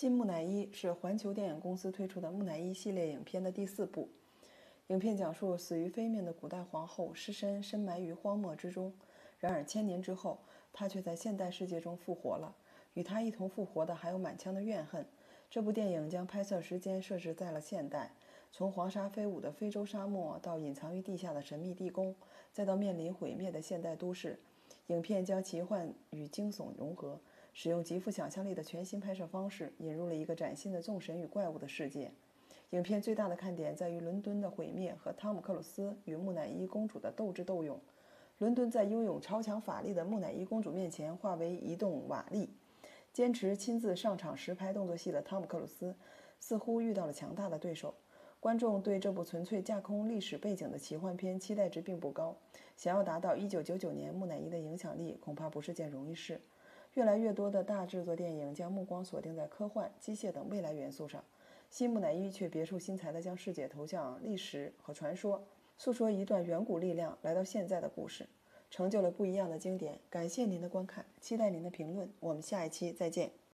新木乃伊是环球电影公司推出的木乃伊系列影片的第四部。影片讲述死于非命的古代皇后尸身深埋于荒漠之中，然而千年之后，她却在现代世界中复活了。与她一同复活的还有满腔的怨恨。这部电影将拍摄时间设置在了现代，从黄沙飞舞的非洲沙漠到隐藏于地下的神秘地宫，再到面临毁灭的现代都市。影片将奇幻与惊悚融合。使用极富想象力的全新拍摄方式，引入了一个崭新的众神与怪物的世界。影片最大的看点在于伦敦的毁灭和汤姆·克鲁斯与木乃伊公主的斗智斗勇。伦敦在拥有超强法力的木乃伊公主面前化为一栋瓦砾。坚持亲自上场实拍动作戏的汤姆·克鲁斯似乎遇到了强大的对手。观众对这部纯粹架空历史背景的奇幻片期待值并不高。想要达到1999年木乃伊的影响力，恐怕不是件容易事。越来越多的大制作电影将目光锁定在科幻、机械等未来元素上，新木乃伊却别出心裁地将世界投向历史和传说，诉说一段远古力量来到现在的故事，成就了不一样的经典。感谢您的观看，期待您的评论，我们下一期再见。